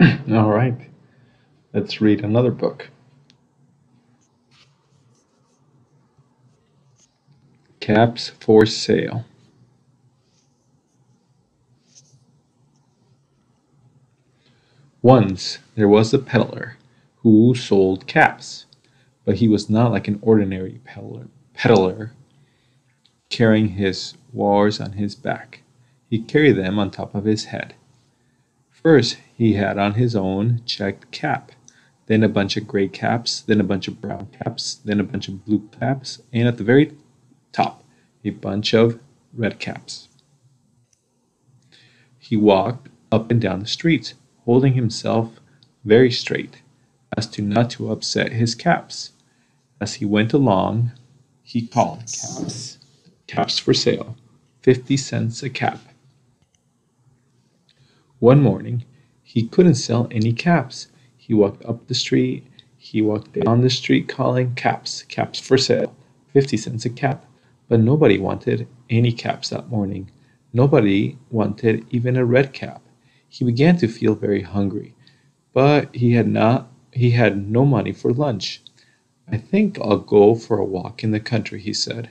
All right, let's read another book. Caps for Sale. Once there was a peddler who sold caps, but he was not like an ordinary peddler, peddler carrying his wares on his back. He carried them on top of his head. First, he had on his own checked cap, then a bunch of gray caps, then a bunch of brown caps, then a bunch of blue caps, and at the very top, a bunch of red caps. He walked up and down the streets, holding himself very straight, as to not to upset his caps. As he went along, he called caps, caps for sale, fifty cents a cap. One morning, he couldn't sell any caps. He walked up the street, he walked down the street calling caps, caps for sale, fifty cents a cap. But nobody wanted any caps that morning. Nobody wanted even a red cap. He began to feel very hungry, but he had not he had no money for lunch. I think I'll go for a walk in the country, he said.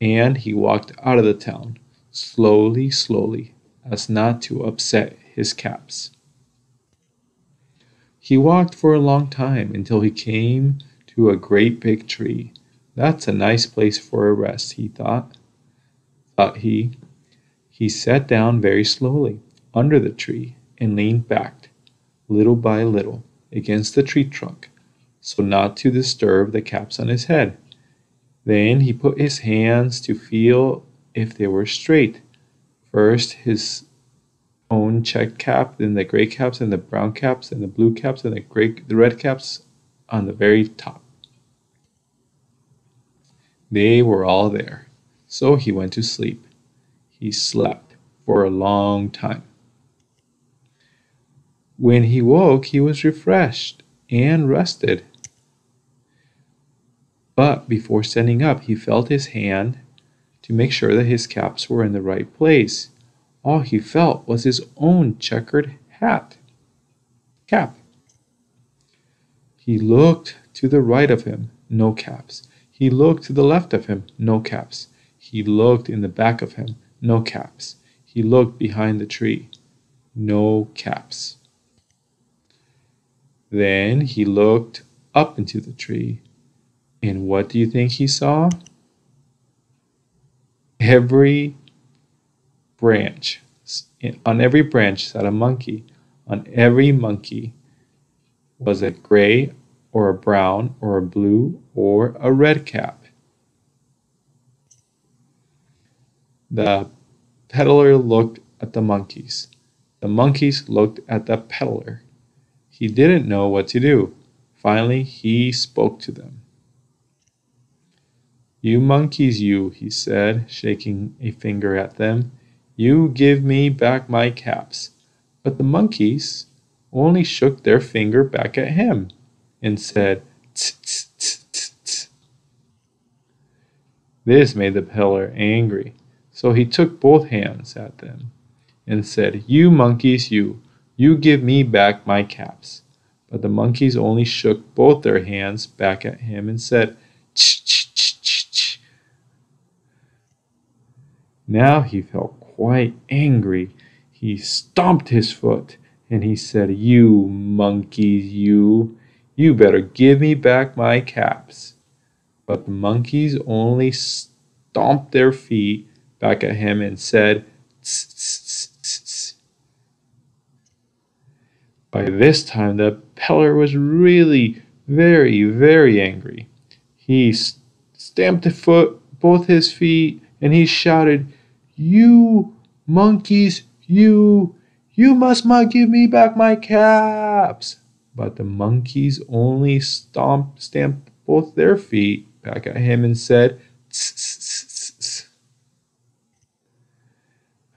And he walked out of the town, slowly, slowly, as not to upset his caps. He walked for a long time until he came to a great big tree. That's a nice place for a rest, he thought. Thought he. He sat down very slowly under the tree and leaned back, little by little, against the tree trunk, so not to disturb the caps on his head. Then he put his hands to feel if they were straight. First his own check cap, then the gray caps and the brown caps and the blue caps and the gray the red caps on the very top. They were all there. So he went to sleep. He slept for a long time. When he woke, he was refreshed and rested. But before standing up, he felt his hand to make sure that his caps were in the right place. All he felt was his own checkered hat. Cap. He looked to the right of him, no caps. He looked to the left of him, no caps. He looked in the back of him, no caps. He looked behind the tree, no caps. Then he looked up into the tree, and what do you think he saw? Every branch, on every branch sat a monkey. On every monkey was a gray or a brown or a blue or a red cap. The peddler looked at the monkeys. The monkeys looked at the peddler. He didn't know what to do. Finally, he spoke to them. You monkeys, you, he said, shaking a finger at them, you give me back my caps. But the monkeys only shook their finger back at him and said, tss, tss, tss, tss. This made the peddler angry, so he took both hands at them and said, You monkeys, you, you give me back my caps. But the monkeys only shook both their hands back at him and said, ch, ch, ch, ch. Now he felt quite angry. He stomped his foot and he said, You monkeys, you, you better give me back my caps. But the monkeys only stomped their feet back at him and said, tss, tss, tss, By this time, the peddler was really very, very angry. He stamped a foot, both his feet, and he shouted, You monkeys, you, you must not give me back my caps. But the monkeys only stomped, stamped both their feet back at him and said, tss, tss, tss,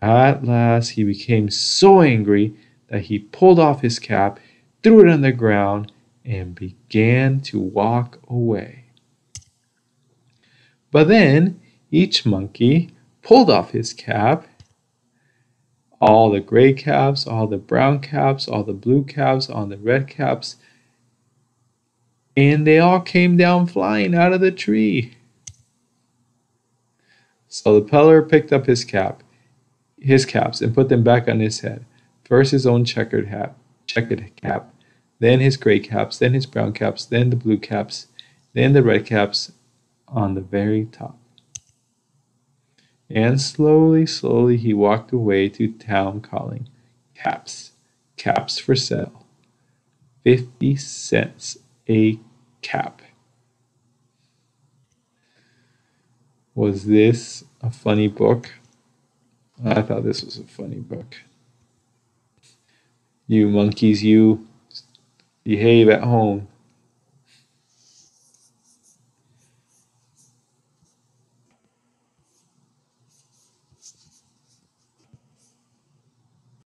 At last he became so angry that he pulled off his cap, threw it on the ground, and began to walk away. But then each monkey pulled off his cap all the gray caps, all the brown caps, all the blue caps, all the red caps, and they all came down flying out of the tree. So the peddler picked up his cap, his caps, and put them back on his head. First his own checkered hat, checkered cap, then his gray caps, then his brown caps, then the blue caps, then the red caps on the very top. And slowly, slowly he walked away to town calling, Caps, caps for sale. Fifty cents a cap. Was this a funny book? I thought this was a funny book. You monkeys, you behave at home.